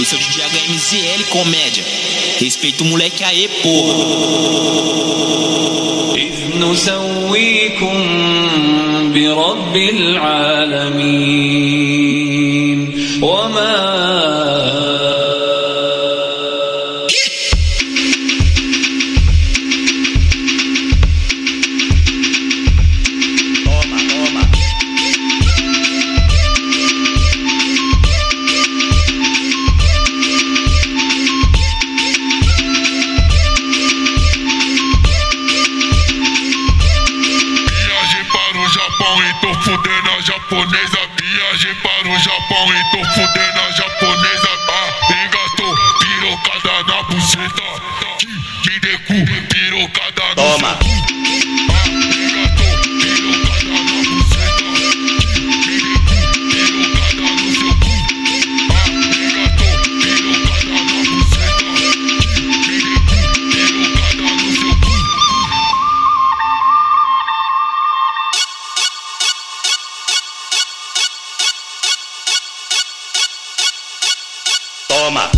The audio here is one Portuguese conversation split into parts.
Esse é o DJ HMZL Comédia. Respeita o moleque aí, porra. إذ نسويكم برب العالمين وما japonesa. Viagem para o Japão e tô Toma.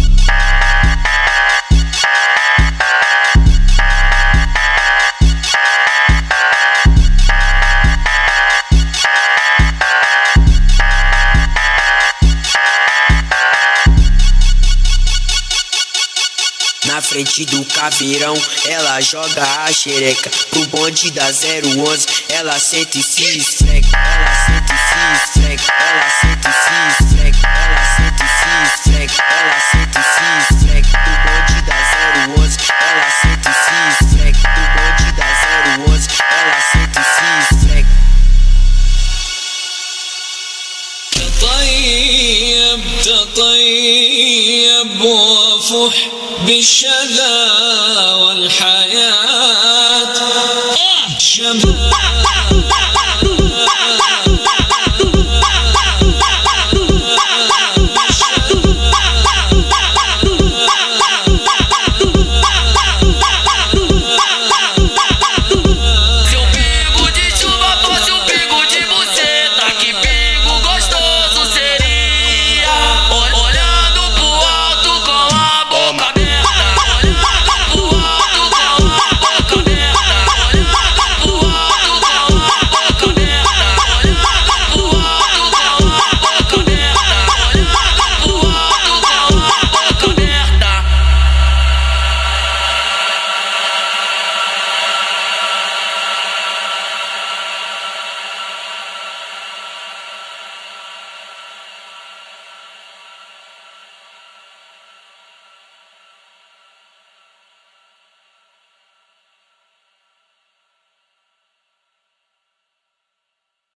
Na frente do caveirão, ela joga a xereca. Pro bonde da 011, ela sente e se esfrega. Ela sente e se esfrega. Ela طيب وفح بالشذا والحياة. آه. شباب